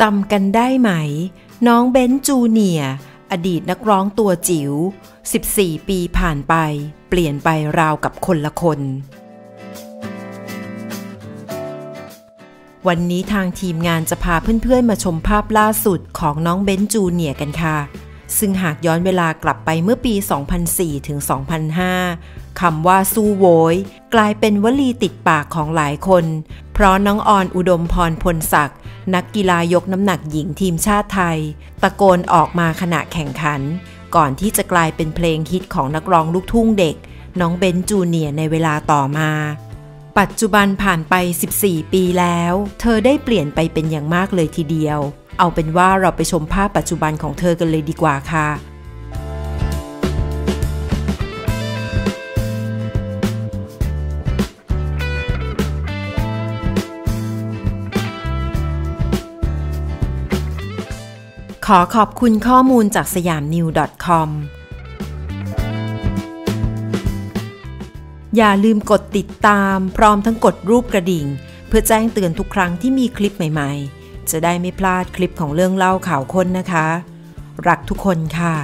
จำกันได้ไหม น้องเบนจูเนียอดีตนักร้องตัวจิ๋ว 14 ปีผ่านไป เปลี่ยนไปราวกับคนละคน วันนี้ทางทีมงานจะพาเพื่อนๆมาชมภาพล่าสุดของน้องเบนจูเนียกันค่ะ ซึ่งหากย้อนเวลากลับไปเมื่อปี 2004 ถึง 2005 คำว่าสู้โวย กลายเป็นวลีติดปากของหลายคน เพราะน้องออนอุดมพรพลศักดิ์นักกีฬายกน้ำหนักหญิงทีมชาติไทย ตะโกนออกมาขณะแข่งขัน ก่อนที่จะกลายเป็นเพลงฮิตของนักร้องลูกทุ่งเด็ก น้องเบนจูเนียในเวลาต่อมาปัจจุบันผ่านไป 14 ปีแล้ว เธอได้เปลี่ยนไปเป็นอย่างมากเลยทีเดียว เอาเป็นว่าเราไปชมภาพปัจจุบันของเธอกันเลยดีกว่าค่ะขอขอบคุณข้อมูลจากสยามนิว .com อย่าลืมกดติดตามพร้อมทั้งกดรูปกระดิ่ง เพื่อแจ้งเตือนทุกครั้งที่มีคลิปใหม่ ๆ จะได้ไม่พลาดคลิปของเรื่องเล่าข่าวค้นนะคะ รักทุกคนค่ะ